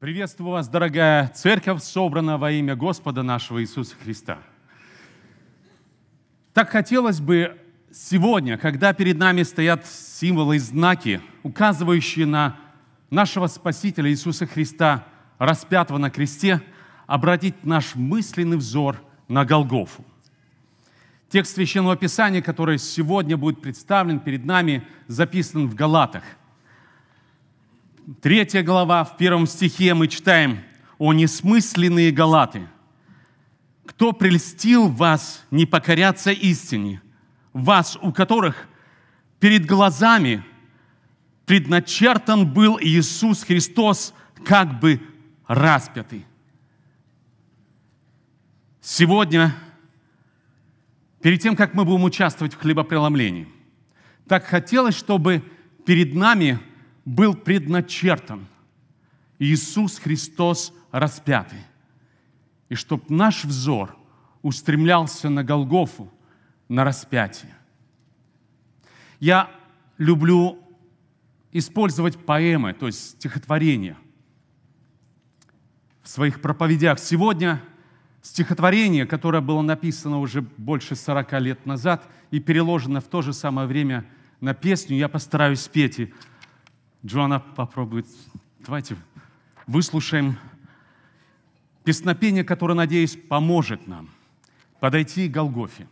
Приветствую вас, дорогая церковь, собрана во имя Господа нашего Иисуса Христа. Так хотелось бы сегодня, когда перед нами стоят символы и знаки, указывающие на нашего Спасителя Иисуса Христа, распятого на кресте, обратить наш мысленный взор на Голгофу. Текст Священного Писания, который сегодня будет представлен перед нами, записан в Галатах. Третья глава, в первом стихе мы читаем «О несмысленные Галаты! Кто прельстил вас не покоряться истине, вас, у которых перед глазами предначертан был Иисус Христос, как бы распятый?» Сегодня перед тем, как мы будем участвовать в хлебопреломлении. Так хотелось, чтобы перед нами был предначертан Иисус Христос распятый. И чтобы наш взор устремлялся на Голгофу, на распятие. Я люблю использовать поэмы, то есть стихотворения в своих проповедях. Сегодня – стихотворение, которое было написано уже больше 40 лет назад и переложено в то же самое время на песню. Я постараюсь спеть. Джоанна попробует. Давайте выслушаем песнопение, которое, надеюсь, поможет нам подойти к Голгофе.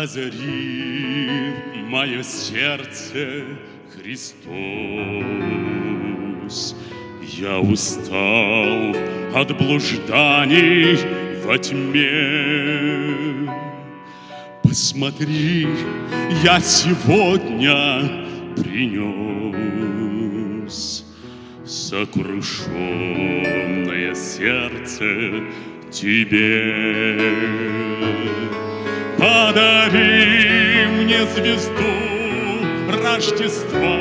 Озари мое сердце, Христос. Я устал от блужданий во тьме. Посмотри, я сегодня принес сокрушенное сердце тебе. Подари мне звезду Рождества.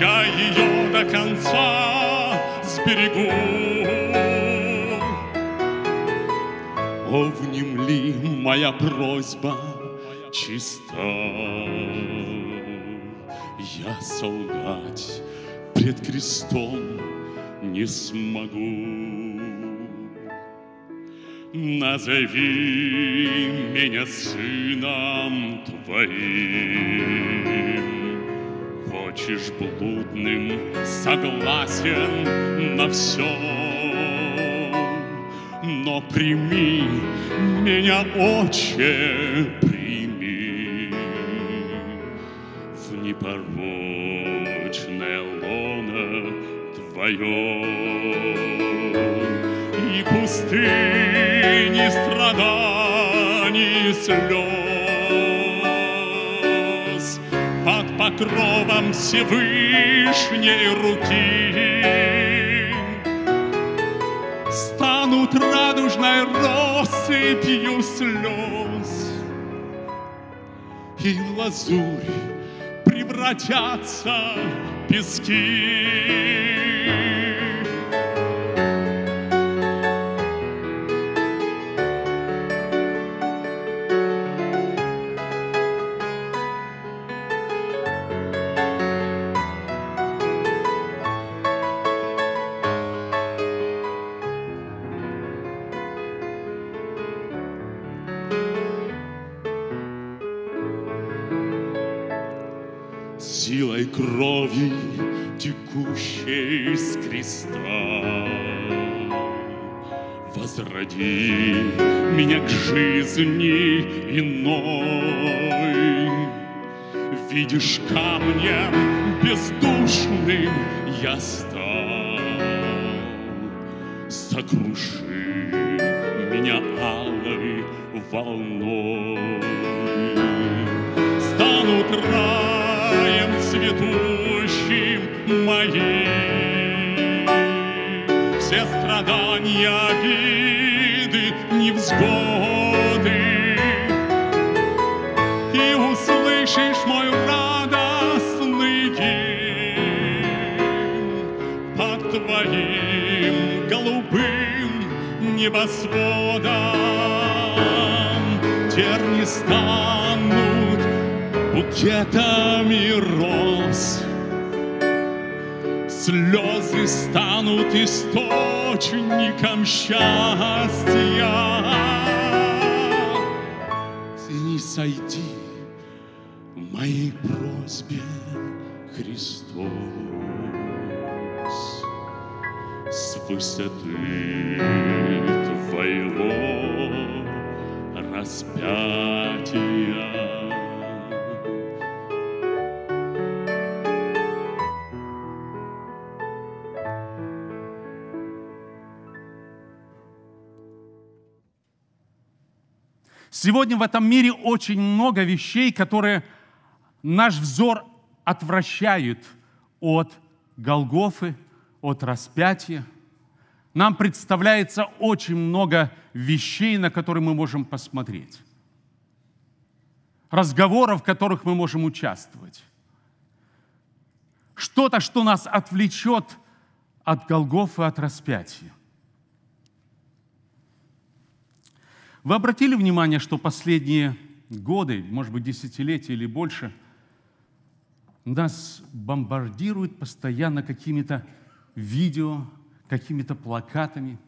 Я ее до конца сберегу. О, внемли моя просьба чиста. Я солгать пред крестом не смогу. Назови меня сыном твоим. Хочешь блудным, согласен на все. Но прими меня, отче, прими в непорочное лоно твое. И пустыни страданий слез Под покровом Всевышней руки Станут радужной россыпью слез И лазурь превратятся в пески. С креста. Возроди меня к жизни иной. Видишь, камнем бездушным я стал. Сокруши меня алой волной. Станут раем цветущим моим. Все страдания, обиды, невзгоды. И услышишь мой радостный гимн под твоим голубым небосводом. Терни станут букетами роз, Слезы станут источником счастья. И не сойди в моей просьбе, Христос, с высоты Твоего распятия. Сегодня в этом мире очень много вещей, которые наш взор отвращают от Голгофы, от распятия. Нам представляется очень много вещей, на которые мы можем посмотреть. Разговоров, в которых мы можем участвовать. Что-то, что нас отвлечет от Голгофы, от распятия. Вы обратили внимание, что последние годы, может быть, десятилетия или больше, нас бомбардируют постоянно какими-то видео, какими-то плакатами,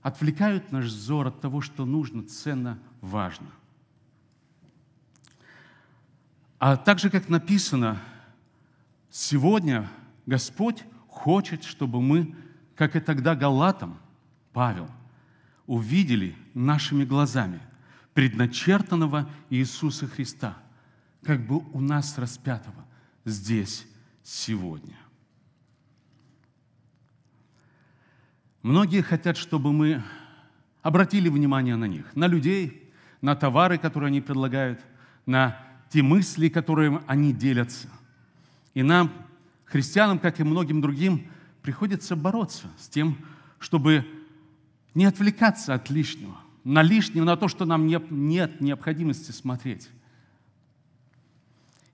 отвлекают наш взор от того, что нужно, ценно, важно. А также, как написано, сегодня Господь хочет, чтобы мы, как и тогда Галатам, Павел – увидели нашими глазами предначертанного Иисуса Христа, как бы у нас распятого здесь сегодня. Многие хотят, чтобы мы обратили внимание на них, на людей, на товары, которые они предлагают, на те мысли, которые они делятся. И нам, христианам, как и многим другим, приходится бороться с тем, чтобы не отвлекаться от лишнего, на лишнего, на то, что нам нет необходимости смотреть.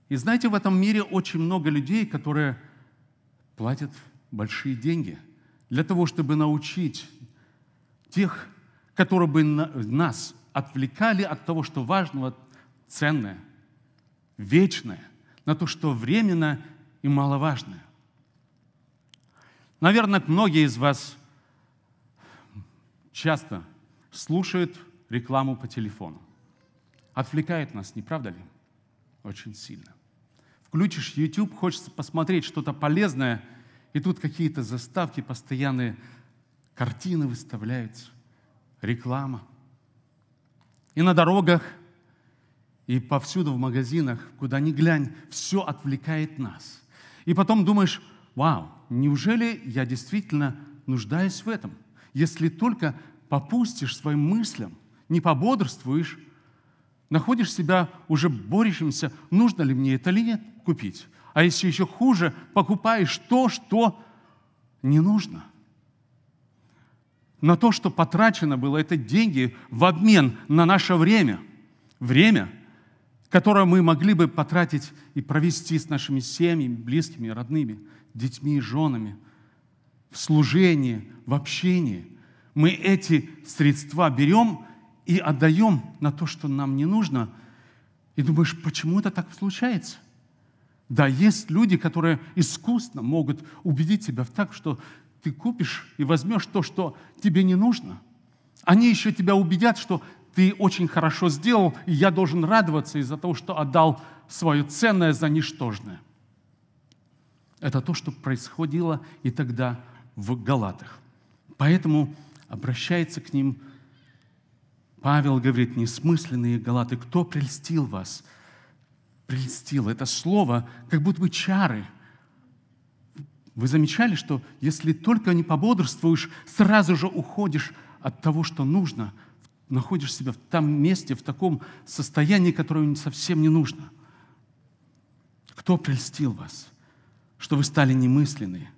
И знаете, в этом мире очень много людей, которые платят большие деньги для того, чтобы научить тех, которые бы нас отвлекали от того, что важного, ценное, вечное, на то, что временно и маловажное. Наверное, многие из вас часто слушают рекламу по телефону. Отвлекает нас, не правда ли? Очень сильно. Включишь YouTube, хочется посмотреть что-то полезное, и тут какие-то заставки, постоянные картины выставляются, реклама. И на дорогах, и повсюду в магазинах, куда ни глянь, все отвлекает нас. И потом думаешь, вау, неужели я действительно нуждаюсь в этом – если только попустишь своим мыслям, не пободрствуешь, находишь себя уже борющимся, нужно ли мне это или нет купить. А если еще хуже, покупаешь то, что не нужно. На то, что потрачено было, это деньги в обмен на наше время. Время, которое мы могли бы потратить и провести с нашими семьями, близкими, родными, детьми, женами, в служении, в общении. Мы эти средства берем и отдаем на то, что нам не нужно. И думаешь, почему это так случается? Да, есть люди, которые искусно могут убедить тебя в так, что ты купишь и возьмешь то, что тебе не нужно. Они еще тебя убедят, что ты очень хорошо сделал, и я должен радоваться из-за того, что отдал свое ценное за ничтожное. Это то, что происходило и тогда в Галатах. Поэтому обращается к ним Павел говорит, несмысленные галаты, кто прельстил вас? Прельстил. Это слово, как будто бы чары. Вы замечали, что если только не пободрствуешь, сразу же уходишь от того, что нужно, находишь себя в том месте, в таком состоянии, которое совсем не нужно. Кто прельстил вас, что вы стали немысленные?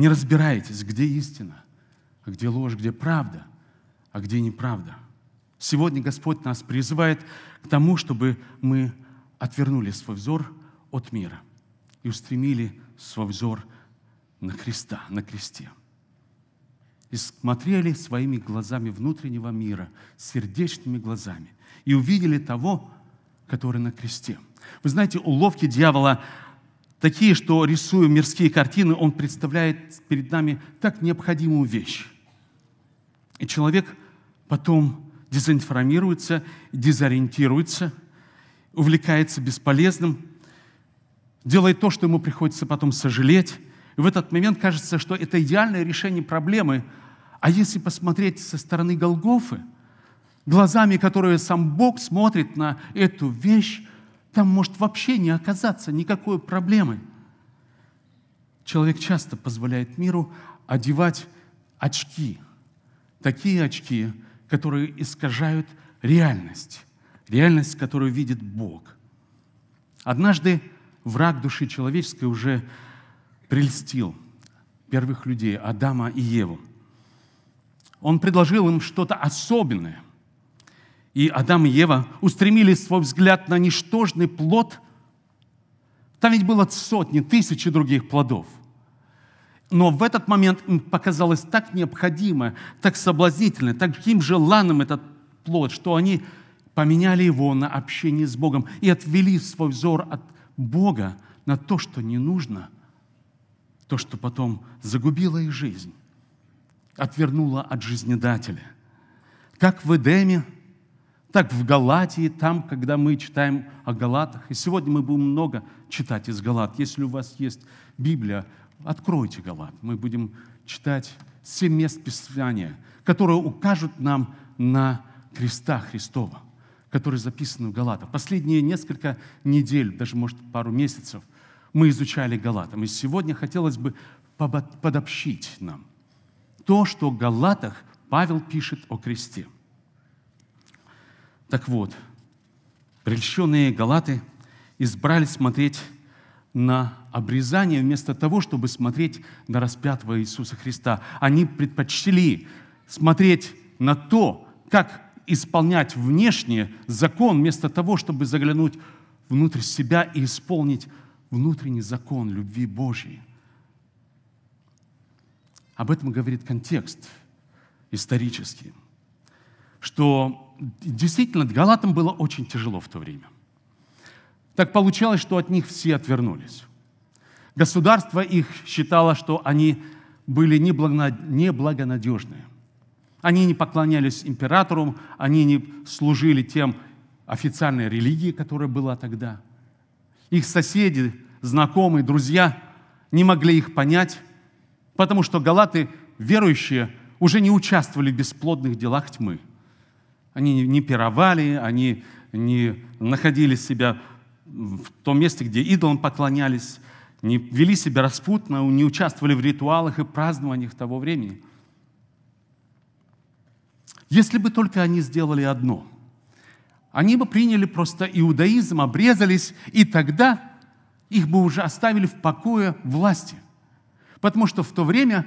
Не разбираетесь, где истина, а где ложь, где правда, а где неправда. Сегодня Господь нас призывает к тому, чтобы мы отвернули свой взор от мира и устремили свой взор на Христа, на кресте. И смотрели своими глазами внутреннего мира, сердечными глазами, и увидели того, который на кресте. Вы знаете, уловки дьявола такие, что, рисуя мирские картины, он представляет перед нами так необходимую вещь. И человек потом дезинформируется, дезориентируется, увлекается бесполезным, делает то, что ему приходится потом сожалеть. И в этот момент кажется, что это идеальное решение проблемы. А если посмотреть со стороны Голгофы, глазами, которые сам Бог смотрит на эту вещь, там может вообще не оказаться никакой проблемы. Человек часто позволяет миру одевать очки, такие очки, которые искажают реальность, реальность, которую видит Бог. Однажды враг души человеческой уже прельстил первых людей, Адама и Еву. Он предложил им что-то особенное – и Адам и Ева устремили свой взгляд на ничтожный плод, там ведь было сотни, тысячи других плодов. Но в этот момент им показалось так необходимо, так соблазнительно, таким желанным этот плод, что они поменяли его на общение с Богом и отвели свой взор от Бога на то, что не нужно, то, что потом загубило их жизнь, отвернуло от жизнедателя. Как в Эдеме – так в Галатии, там, когда мы читаем о Галатах, и сегодня мы будем много читать из Галат. Если у вас есть Библия, откройте Галат. Мы будем читать семь мест Писания, которые укажут нам на креста Христова, которые записаны в Галатах. Последние несколько недель, даже, может, пару месяцев, мы изучали Галатам. И сегодня хотелось бы подобщить нам то, что в Галатах Павел пишет о кресте – так вот, прельщенные галаты избрали смотреть на обрезание вместо того, чтобы смотреть на распятого Иисуса Христа. Они предпочли смотреть на то, как исполнять внешне закон, вместо того, чтобы заглянуть внутрь себя и исполнить внутренний закон любви Божьей. Об этом говорит контекст исторический, что действительно, галатам было очень тяжело в то время. Так получалось, что от них все отвернулись. Государство их считало, что они были неблагонадежные. Они не поклонялись императору, они не служили тем официальной религии, которая была тогда. Их соседи, знакомые, друзья не могли их понять, потому что галаты, верующие, уже не участвовали в бесплодных делах тьмы – они не пировали, они не находили себя в том месте, где идолам поклонялись, не вели себя распутно, не участвовали в ритуалах и празднованиях того времени. Если бы только они сделали одно, они бы приняли просто иудаизм, обрезались, и тогда их бы уже оставили в покое власти. Потому что в то время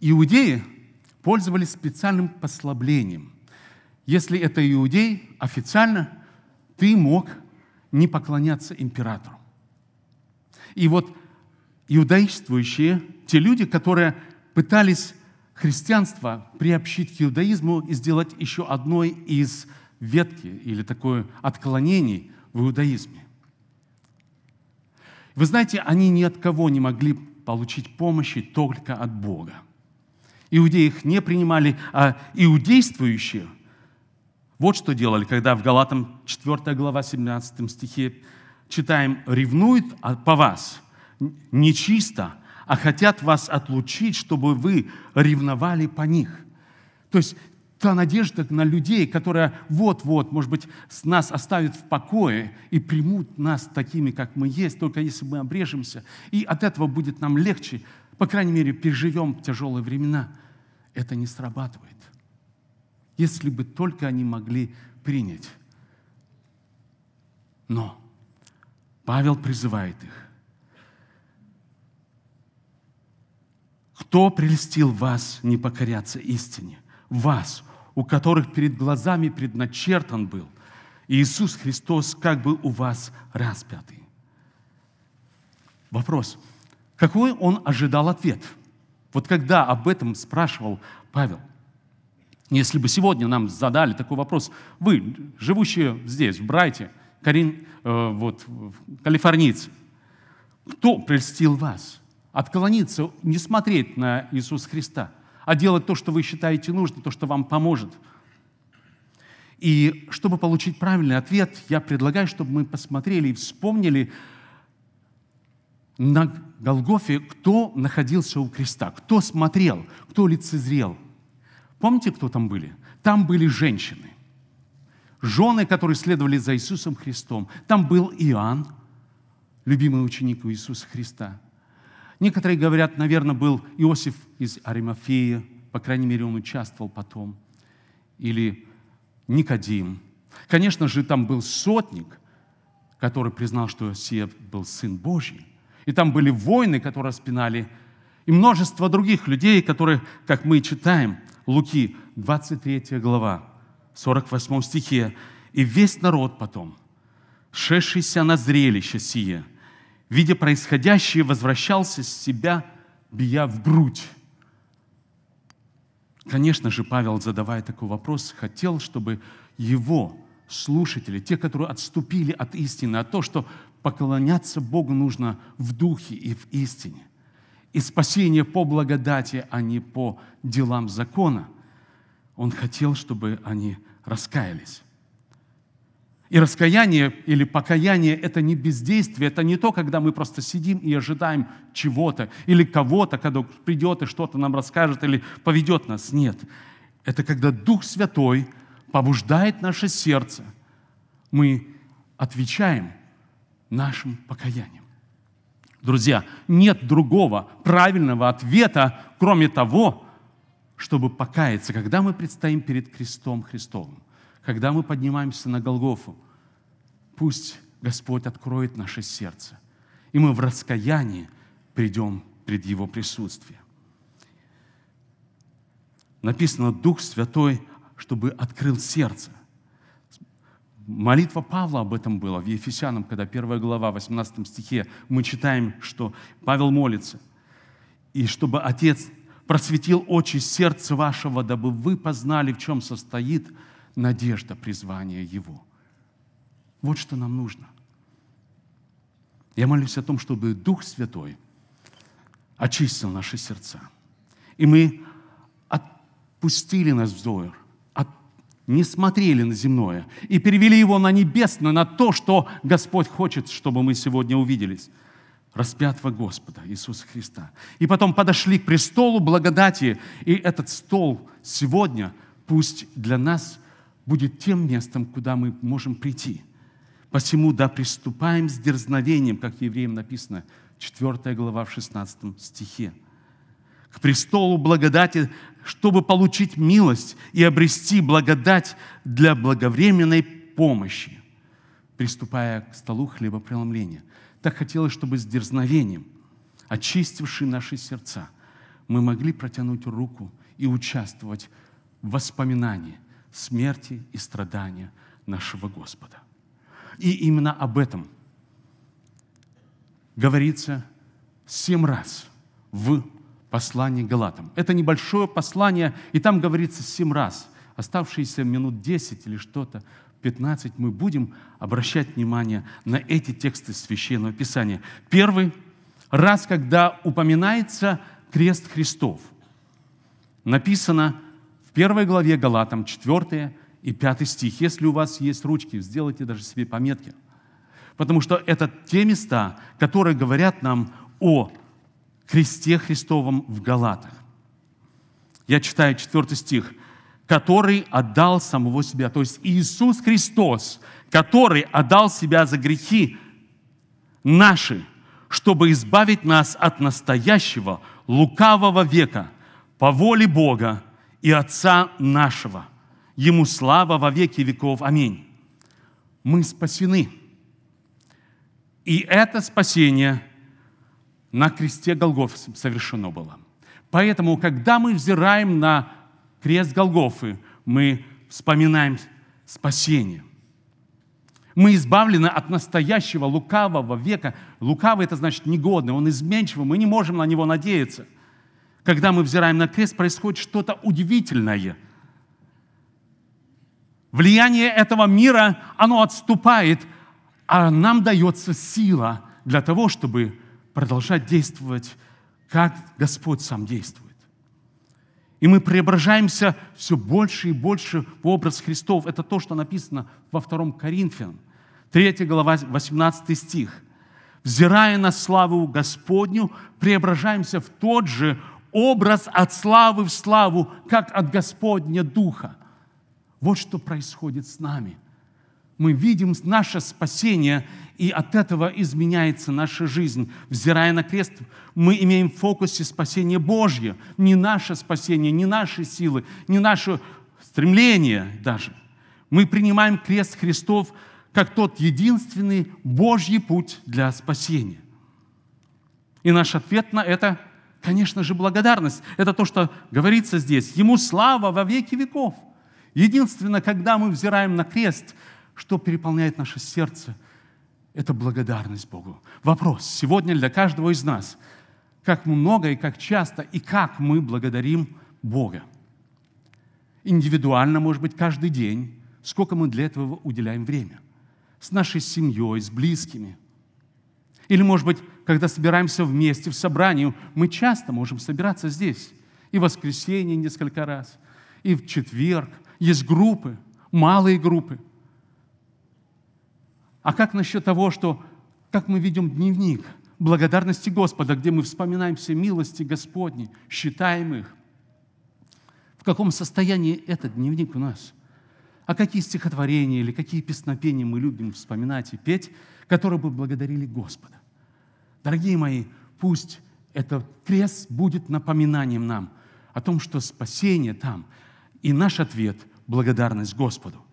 иудеи пользовались специальным послаблением – если это иудей, официально ты мог не поклоняться императору. И вот иудаичествующие, те люди, которые пытались христианство приобщить к иудаизму и сделать еще одной из ветки или такое отклонений в иудаизме. Вы знаете, они ни от кого не могли получить помощи только от Бога. Иудеи их не принимали, а иудействующие – вот что делали, когда в Галатам 4 глава 17 стихе читаем «ревнуют по вас нечисто, а хотят вас отлучить, чтобы вы ревновали по них». То есть та надежда на людей, которая вот-вот, может быть, нас оставит в покое и примут нас такими, как мы есть, только если мы обрежемся. И от этого будет нам легче, по крайней мере, переживем тяжелые времена. Это не срабатывает если бы только они могли принять. Но Павел призывает их. кто прельстил вас не покоряться истине? Вас, у которых перед глазами предначертан был Иисус Христос, как бы у вас распятый. Вопрос. Какой он ожидал ответ? Вот когда об этом спрашивал Павел. Если бы сегодня нам задали такой вопрос, вы, живущие здесь, в Брайте, Карин, э, вот, калифорнийцы, кто прельстил вас? Отклониться, не смотреть на Иисуса Христа, а делать то, что вы считаете нужным, то, что вам поможет. И чтобы получить правильный ответ, я предлагаю, чтобы мы посмотрели и вспомнили на Голгофе, кто находился у креста, кто смотрел, кто лицезрел. Помните, кто там были? Там были женщины, жены, которые следовали за Иисусом Христом. Там был Иоанн, любимый ученик Иисуса Христа. Некоторые говорят, наверное, был Иосиф из Аримафея, по крайней мере, он участвовал потом. Или Никодим. Конечно же, там был сотник, который признал, что Иосиф был Сын Божий. И там были воины, которые распинали, и множество других людей, которые, как мы читаем, Луки, 23 глава, 48 стихе, «И весь народ потом, шедшийся на зрелище сие, видя происходящее, возвращался с себя, бия в грудь». Конечно же, Павел, задавая такой вопрос, хотел, чтобы его слушатели, те, которые отступили от истины, от того, что поклоняться Богу нужно в духе и в истине. И спасение по благодати, а не по делам закона. Он хотел, чтобы они раскаялись. И раскаяние или покаяние – это не бездействие, это не то, когда мы просто сидим и ожидаем чего-то или кого-то, когда придет и что-то нам расскажет или поведет нас. Нет. Это когда Дух Святой побуждает наше сердце. Мы отвечаем нашим покаянием. Друзья, нет другого правильного ответа, кроме того, чтобы покаяться, когда мы предстоим перед крестом Христовым когда мы поднимаемся на Голгофу, пусть Господь откроет наше сердце, и мы в раскаянии придем пред Его присутствие. Написано, Дух Святой, чтобы открыл сердце. Молитва Павла об этом была в Ефесянам, когда первая глава, 18 стихе, мы читаем, что Павел молится. И чтобы Отец просветил очи сердца вашего, дабы вы познали, в чем состоит надежда призвания Его. Вот что нам нужно. Я молюсь о том, чтобы Дух Святой очистил наши сердца. И мы отпустили наш взор, от, не смотрели на земное и перевели его на небесное, на то, что Господь хочет, чтобы мы сегодня увиделись распятого Господа Иисуса Христа. И потом подошли к престолу благодати, и этот стол сегодня пусть для нас будет тем местом, куда мы можем прийти. Посему да приступаем с дерзновением, как евреям написано, 4 глава в 16 стихе, к престолу благодати, чтобы получить милость и обрести благодать для благовременной помощи, приступая к столу хлебопреломления. Так хотелось, чтобы с дерзновением, очистивши наши сердца, мы могли протянуть руку и участвовать в воспоминании – смерти и страдания нашего Господа. И именно об этом говорится семь раз в послании Галатам. Это небольшое послание, и там говорится семь раз. Оставшиеся минут 10 или что-то, 15 мы будем обращать внимание на эти тексты Священного Писания. Первый раз, когда упоминается крест Христов, написано в первой главе Галатам, 4 и 5 стих. Если у вас есть ручки, сделайте даже себе пометки. Потому что это те места, которые говорят нам о кресте Христовом в Галатах. Я читаю 4 стих. «Который отдал самого себя». То есть Иисус Христос, который отдал себя за грехи наши, чтобы избавить нас от настоящего лукавого века по воле Бога, и Отца нашего. Ему слава во веки веков. Аминь. Мы спасены. И это спасение на кресте Голгоф совершено было. Поэтому, когда мы взираем на крест Голгофы, мы вспоминаем спасение. Мы избавлены от настоящего лукавого века. Лукавый – это значит негодный, он изменчивый, мы не можем на него надеяться. Когда мы взираем на крест, происходит что-то удивительное. Влияние этого мира, оно отступает, а нам дается сила для того, чтобы продолжать действовать, как Господь сам действует. И мы преображаемся все больше и больше в образ Христов. Это то, что написано во 2 Коринфянам, 3 глава, 18 стих. «Взирая на славу Господню, преображаемся в тот же образ от славы в славу, как от Господня Духа». Вот что происходит с нами. Мы видим наше спасение, и от этого изменяется наша жизнь. Взирая на крест, мы имеем в фокусе спасение Божье, не наше спасение, не наши силы, не наше стремление даже. Мы принимаем крест Христов как тот единственный Божий путь для спасения. И наш ответ на это, конечно же, благодарность. Это то, что говорится здесь. Ему слава во веки веков. Единственное, когда мы взираем на крест, что переполняет наше сердце – это благодарность Богу. Вопрос сегодня для каждого из нас. Как много и как часто и как мы благодарим Бога? Индивидуально, может быть, каждый день. Сколько мы для этого уделяем время? С нашей семьей, с близкими. Или, может быть, когда собираемся вместе в собрании, мы часто можем собираться здесь. И в воскресенье несколько раз, и в четверг. Есть группы, малые группы – а как насчет того, что как мы ведем дневник благодарности Господа, где мы вспоминаем все милости Господни, считаем их? В каком состоянии этот дневник у нас? А какие стихотворения или какие песнопения мы любим вспоминать и петь, которые бы благодарили Господа? Дорогие мои, пусть этот крест будет напоминанием нам о том, что спасение там, и наш ответ – благодарность Господу.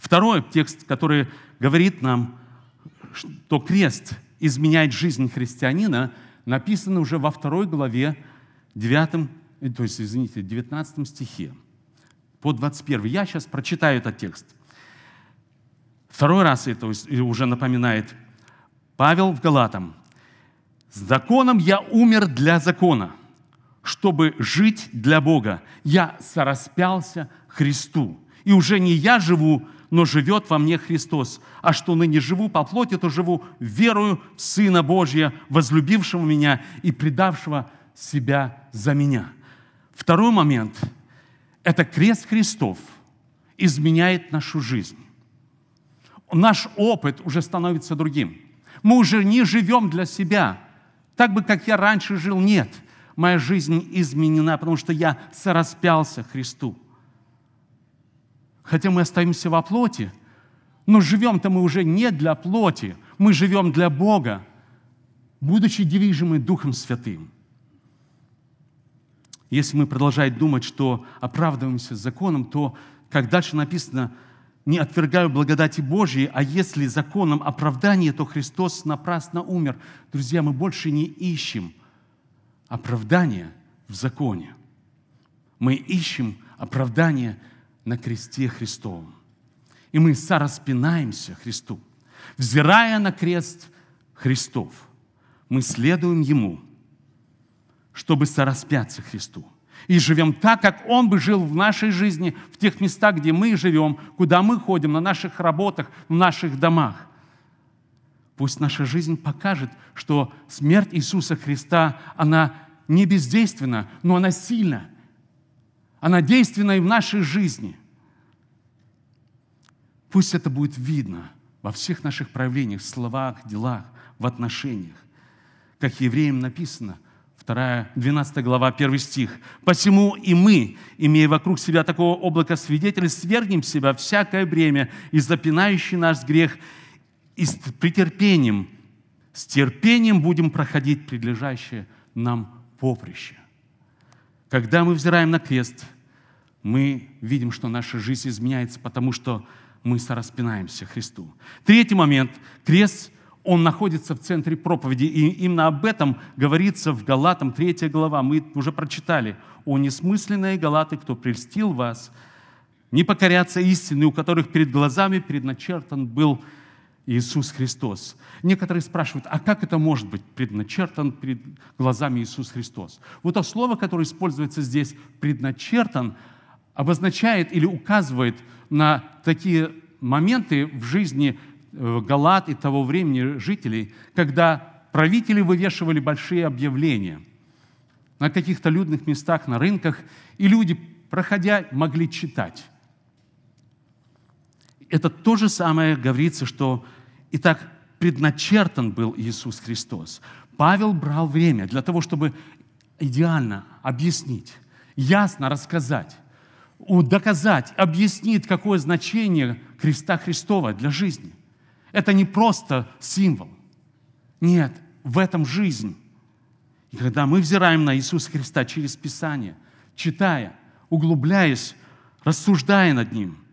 Второй текст, который говорит нам, что крест изменяет жизнь христианина, написан уже во второй главе 9, э, то есть, извините, 19 стихе по 21. Я сейчас прочитаю этот текст. Второй раз это уже напоминает Павел в Галатам. «С законом я умер для закона, чтобы жить для Бога. Я сораспялся Христу. И уже не я живу, но живет во мне Христос. А что ныне живу по плоти, то живу верою в Сына Божия, возлюбившего меня и предавшего себя за меня. Второй момент – это крест Христов изменяет нашу жизнь. Наш опыт уже становится другим. Мы уже не живем для себя, так бы, как я раньше жил. Нет, моя жизнь изменена, потому что я сораспялся Христу хотя мы остаемся во плоти, но живем-то мы уже не для плоти, мы живем для Бога, будучи движимы Духом Святым. Если мы продолжаем думать, что оправдываемся законом, то, как дальше написано, не отвергаю благодати Божьей, а если законом оправдание, то Христос напрасно умер. Друзья, мы больше не ищем оправдания в законе. Мы ищем оправдание на кресте Христовом. И мы сораспинаемся Христу. Взирая на крест Христов, мы следуем Ему, чтобы сораспяться Христу. И живем так, как Он бы жил в нашей жизни, в тех местах, где мы живем, куда мы ходим, на наших работах, в наших домах. Пусть наша жизнь покажет, что смерть Иисуса Христа, она не бездейственна, но она сильна – она действенна и в нашей жизни. Пусть это будет видно во всех наших проявлениях, словах, делах, в отношениях. Как евреям написано, 2, 12 глава, 1 стих. «Посему и мы, имея вокруг себя такого облака свидетелей, свергнем себя всякое бремя и запинающий наш грех, и с претерпением, с терпением будем проходить прилежащее нам поприще». Когда мы взираем на крест, мы видим, что наша жизнь изменяется, потому что мы сораспинаемся Христу. Третий момент. Крест, Он находится в центре проповеди. И именно об этом говорится в Галатам 3 глава. Мы уже прочитали. «О несмысленные Галаты, кто прельстил вас, не покоряться истине, у которых перед глазами предначертан был Иисус Христос. Некоторые спрашивают, а как это может быть предначертан перед глазами Иисус Христос? Вот то слово, которое используется здесь, предначертан, обозначает или указывает на такие моменты в жизни э, Галат и того времени жителей, когда правители вывешивали большие объявления на каких-то людных местах, на рынках, и люди, проходя, могли читать это то же самое говорится, что и так предначертан был Иисус Христос. Павел брал время для того, чтобы идеально объяснить, ясно рассказать, доказать, объяснить, какое значение креста Христова для жизни. Это не просто символ. Нет, в этом жизнь. И когда мы взираем на Иисуса Христа через Писание, читая, углубляясь, рассуждая над Ним –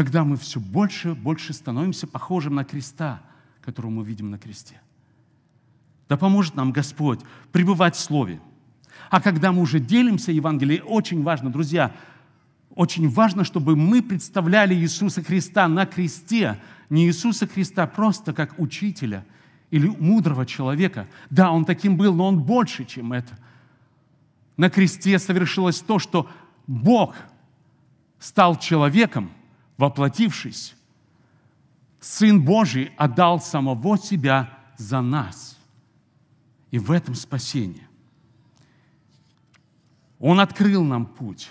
тогда мы все больше и больше становимся похожим на креста, которого мы видим на кресте. Да поможет нам Господь пребывать в Слове. А когда мы уже делимся Евангелием, очень важно, друзья, очень важно, чтобы мы представляли Иисуса Христа на кресте, не Иисуса Христа просто как учителя или мудрого человека. Да, он таким был, но он больше, чем это. На кресте совершилось то, что Бог стал человеком – воплотившись, Сын Божий отдал самого себя за нас. И в этом спасение. Он открыл нам путь.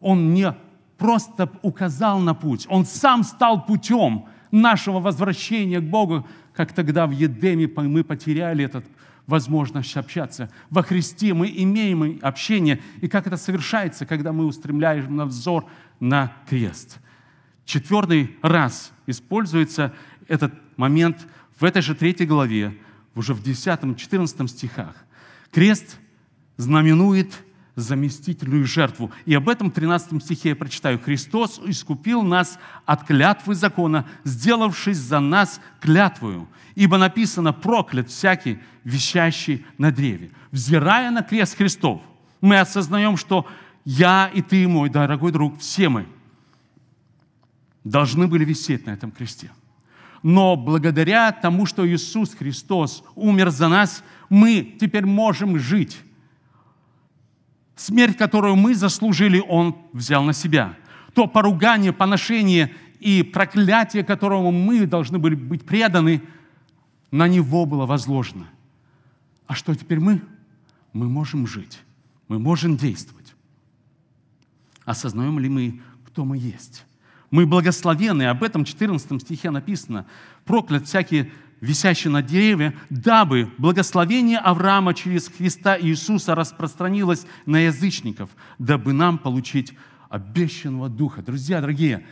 Он не просто указал на путь. Он сам стал путем нашего возвращения к Богу, как тогда в Едеме мы потеряли этот возможность общаться. Во Христе мы имеем общение, и как это совершается, когда мы устремляем на взор на крест – четвертый раз используется этот момент в этой же третьей главе, уже в 10-14 стихах. Крест знаменует заместительную жертву. И об этом в 13 стихе я прочитаю. «Христос искупил нас от клятвы закона, сделавшись за нас клятвою. Ибо написано, проклят всякий, вещащий на древе». Взирая на крест Христов, мы осознаем, что я и ты, мой дорогой друг, все мы – должны были висеть на этом кресте. Но благодаря тому, что Иисус Христос умер за нас, мы теперь можем жить. Смерть, которую мы заслужили, Он взял на себя. То поругание, поношение и проклятие, которому мы должны были быть преданы, на Него было возложено. А что теперь мы? Мы можем жить, мы можем действовать. Осознаем ли мы, кто мы есть? Мы благословены, об этом в 14 стихе написано. Проклят всякий висящий на дереве, дабы благословение Авраама через Христа Иисуса распространилось на язычников, дабы нам получить обещанного Духа. Друзья, дорогие,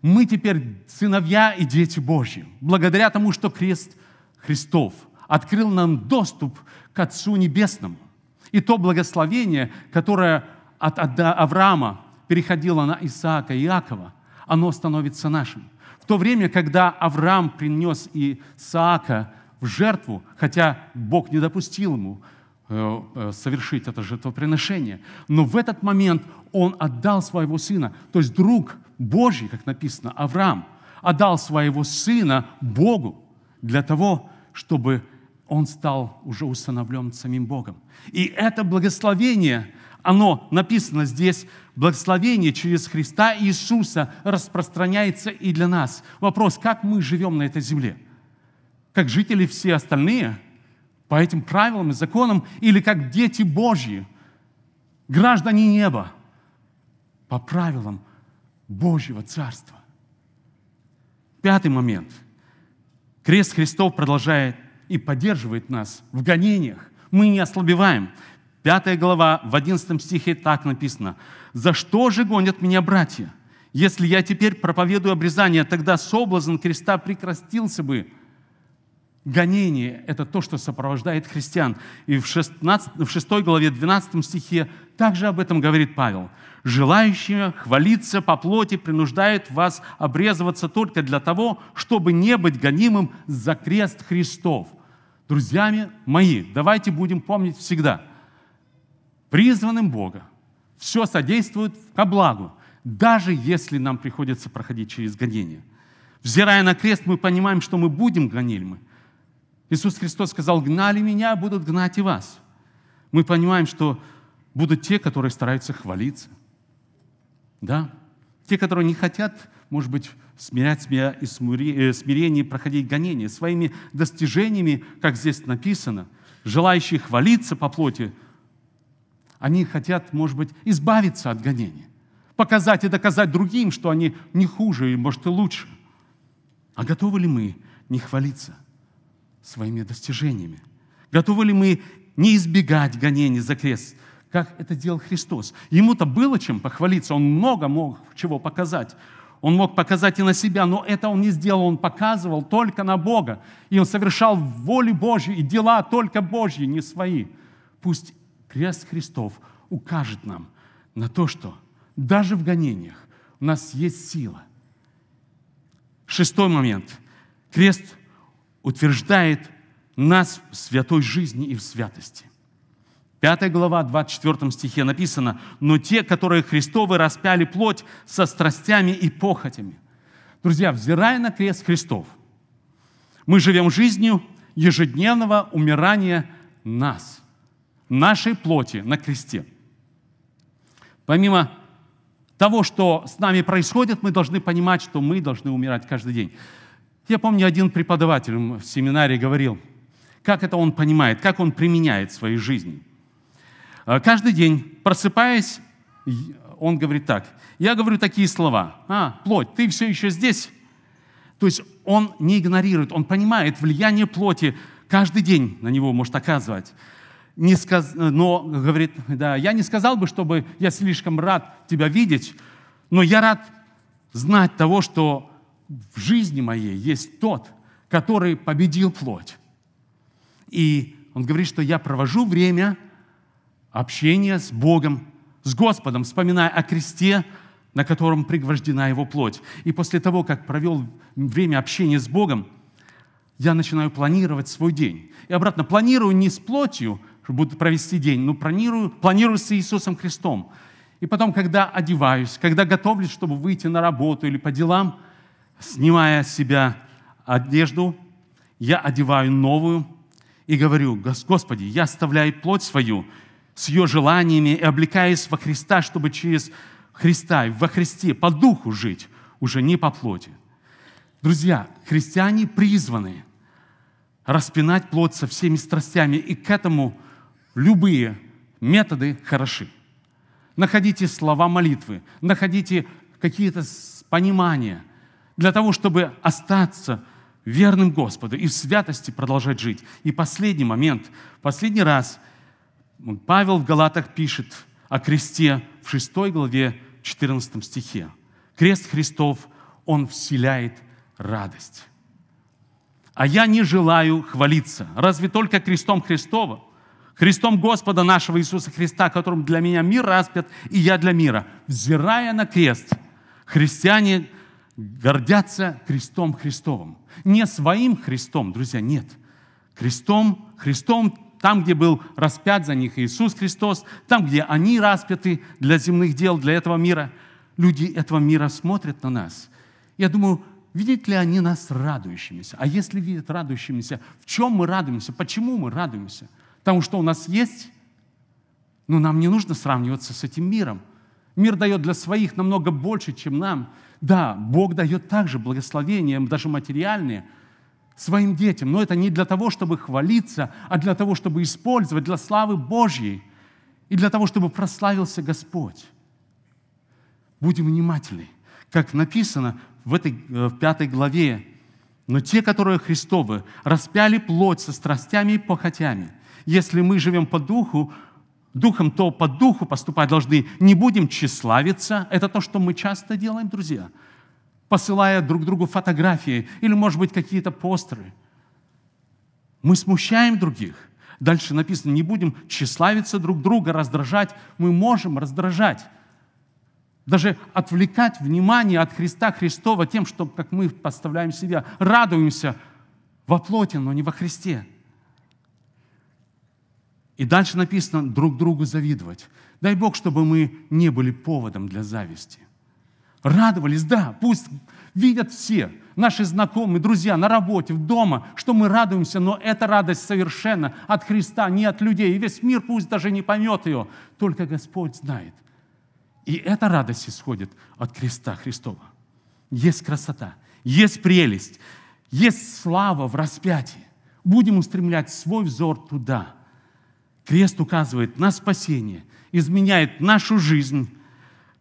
мы теперь сыновья и дети Божьи, благодаря тому, что крест Христов открыл нам доступ к Отцу Небесному. И то благословение, которое от Авраама переходило на Исаака и Иакова, оно становится нашим. То время, когда Авраам принес Исаака в жертву, хотя Бог не допустил ему э, э, совершить это жертвоприношение, но в этот момент он отдал своего сына, то есть друг Божий, как написано, Авраам, отдал своего сына Богу для того, чтобы он стал уже установлен самим Богом. И это благословение – оно написано здесь, благословение через Христа Иисуса распространяется и для нас. Вопрос, как мы живем на этой земле? Как жители все остальные, по этим правилам и законам, или как дети Божьи, граждане неба, по правилам Божьего Царства. Пятый момент. Крест Христов продолжает и поддерживает нас в гонениях. Мы не ослабеваем. Пятая глава, в одиннадцатом стихе так написано. «За что же гонят меня братья? Если я теперь проповедую обрезание, тогда соблазн креста прекратился бы». Гонение – это то, что сопровождает христиан. И в, 16, в 6 главе 12 стихе также об этом говорит Павел. «Желающие хвалиться по плоти принуждают вас обрезываться только для того, чтобы не быть гонимым за крест Христов». Друзьями мои, давайте будем помнить всегда, призванным Бога все содействует ко благу, даже если нам приходится проходить через гонение. Взирая на крест, мы понимаем, что мы будем гонимы – Иисус Христос сказал, гнали меня, будут гнать и вас. Мы понимаем, что будут те, которые стараются хвалиться. Да? Те, которые не хотят, может быть, смирять себя и э, смирение, проходить гонения своими достижениями, как здесь написано, желающие хвалиться по плоти, они хотят, может быть, избавиться от гонения, показать и доказать другим, что они не хуже и, может, и лучше. А готовы ли мы не хвалиться? своими достижениями? Готовы ли мы не избегать гонений за крест, как это делал Христос? Ему-то было чем похвалиться, он много мог чего показать. Он мог показать и на себя, но это он не сделал, он показывал только на Бога. И он совершал волю Божью и дела только Божьи, не свои. Пусть крест Христов укажет нам на то, что даже в гонениях у нас есть сила. Шестой момент. Крест утверждает нас в святой жизни и в святости. Пятая глава, 24 стихе написано, «Но те, которые Христовы распяли плоть со страстями и похотями». Друзья, взирая на крест Христов, мы живем жизнью ежедневного умирания нас, нашей плоти на кресте. Помимо того, что с нами происходит, мы должны понимать, что мы должны умирать каждый день. Я помню, один преподаватель в семинаре говорил, как это он понимает, как он применяет в своей жизни. А, каждый день, просыпаясь, он говорит так, я говорю такие слова, а, плоть, ты все еще здесь? То есть он не игнорирует, он понимает влияние плоти, каждый день на него может оказывать. Не сказ... Но, говорит, да, я не сказал бы, чтобы я слишком рад тебя видеть, но я рад знать того, что в жизни моей есть тот, который победил плоть. И он говорит, что я провожу время общения с Богом, с Господом, вспоминая о кресте, на котором пригвождена его плоть. И после того, как провел время общения с Богом, я начинаю планировать свой день. И обратно, планирую не с плотью, чтобы буду провести день, но планирую, планирую с Иисусом Христом. И потом, когда одеваюсь, когда готовлюсь, чтобы выйти на работу или по делам – снимая с себя одежду, я одеваю новую и говорю, Господи, я оставляю плоть свою с ее желаниями и облекаюсь во Христа, чтобы через Христа, во Христе, по духу жить, уже не по плоти. Друзья, христиане призваны распинать плоть со всеми страстями, и к этому любые методы хороши. Находите слова молитвы, находите какие-то понимания – для того, чтобы остаться верным Господу и в святости продолжать жить. И последний момент, последний раз Павел в Галатах пишет о кресте в 6 главе 14 стихе. Крест Христов, Он вселяет радость. А я не желаю хвалиться. Разве только крестом Христова? Христом Господа нашего Иисуса Христа, которым для меня мир распят, и я для мира. Взирая на крест, христиане – гордятся крестом Христовым. Не своим Христом, друзья, нет. Крестом, Христом там, где был распят за них Иисус Христос, там, где они распяты для земных дел, для этого мира, люди этого мира смотрят на нас. Я думаю, видят ли они нас радующимися? А если видят радующимися, в чем мы радуемся? Почему мы радуемся? Потому что у нас есть, но нам не нужно сравниваться с этим миром. Мир дает для своих намного больше, чем нам. Да, Бог дает также благословения, даже материальные, своим детям, но это не для того, чтобы хвалиться, а для того, чтобы использовать для славы Божьей и для того, чтобы прославился Господь. Будем внимательны. Как написано в этой э, в пятой главе, но те, которые Христовы, распяли плоть со страстями и похотями. Если мы живем по духу, духом, то по духу поступать должны. Не будем тщеславиться. Это то, что мы часто делаем, друзья. Посылая друг другу фотографии или, может быть, какие-то постеры. Мы смущаем других. Дальше написано, не будем тщеславиться друг друга, раздражать. Мы можем раздражать. Даже отвлекать внимание от Христа Христова тем, что, как мы поставляем себя, радуемся во плоти, но не во Христе. И дальше написано друг другу завидовать. Дай Бог, чтобы мы не были поводом для зависти. Радовались, да, пусть видят все, наши знакомые, друзья, на работе, дома, что мы радуемся, но эта радость совершенно от Христа, не от людей. И весь мир пусть даже не поймет ее, только Господь знает. И эта радость исходит от креста Христова. Есть красота, есть прелесть, есть слава в распятии. Будем устремлять свой взор туда. Крест указывает на спасение, изменяет нашу жизнь.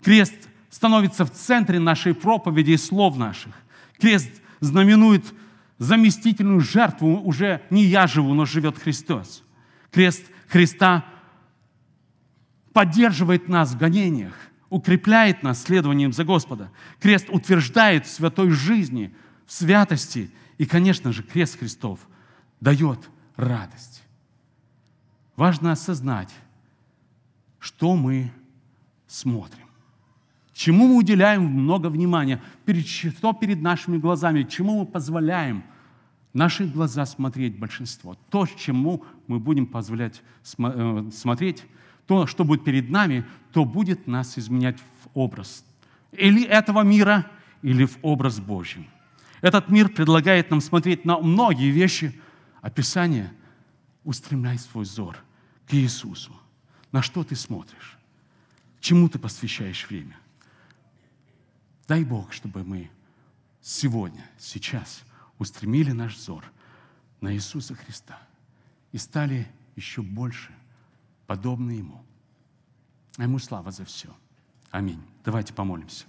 Крест становится в центре нашей проповеди и слов наших. Крест знаменует заместительную жертву. Уже не я живу, но живет Христос. Крест Христа поддерживает нас в гонениях укрепляет нас следованием за Господа. Крест утверждает в святой жизни, в святости. И, конечно же, крест Христов дает радость. Важно осознать, что мы смотрим. Чему мы уделяем много внимания, что перед нашими глазами, чему мы позволяем наши глаза смотреть большинство. То, чему мы будем позволять э, смотреть, то, что будет перед нами, то будет нас изменять в образ или этого мира, или в образ Божий. Этот мир предлагает нам смотреть на многие вещи, описание. Устремляй свой взор к Иисусу. На что ты смотришь? Чему ты посвящаешь время? Дай Бог, чтобы мы сегодня, сейчас устремили наш взор на Иисуса Христа и стали еще больше подобны Ему. А Ему слава за все. Аминь. Давайте помолимся.